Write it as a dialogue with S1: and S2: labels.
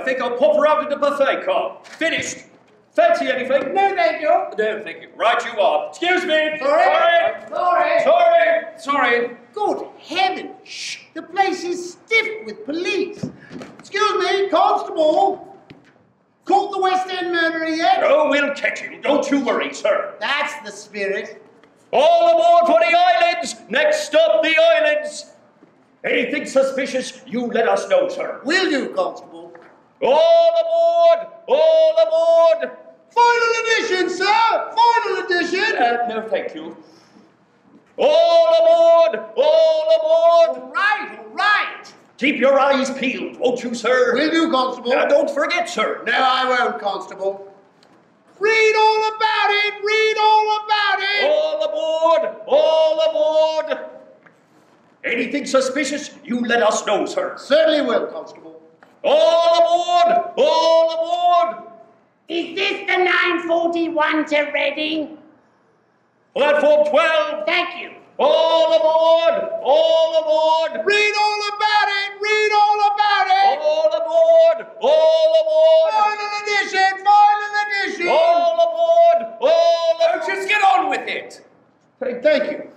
S1: think I'll pop around in the buffet car. Finished. Fancy anything?
S2: No, thank you.
S1: No, thank you. Right you are. Excuse me.
S2: Sorry.
S1: Sorry.
S2: Sorry.
S1: Sorry. Sorry.
S2: Good heavens! Shh! The place is stiff with police. Excuse me, constable. Caught the West End murderer yet?
S1: Oh, we'll catch him. Don't you worry, sir.
S2: That's the spirit.
S1: All aboard for the islands. Next stop, the islands. Anything suspicious, you let us know, sir.
S2: Will do, constable.
S1: All aboard! All aboard!
S2: Final edition, sir. Final edition.
S1: Uh, no, thank you. All aboard! All aboard!
S2: all right, all right.
S1: Keep your eyes peeled, won't you, sir?
S2: Will do, constable.
S1: Don't forget, sir.
S2: No, I won't, constable. Read all about it. Read all about it.
S1: All aboard! All aboard! Anything suspicious, you let us know, sir.
S2: Certainly will, constable.
S1: All aboard! All aboard!
S3: Is this the 941 to Reading?
S1: Platform 12!
S3: Thank you.
S1: All aboard! All aboard!
S2: Read all about it. Read all about it.
S1: All aboard! All aboard!
S2: Final edition. Final edition.
S1: All aboard! All aboard!
S4: Just get on with it.
S2: Thank, thank you.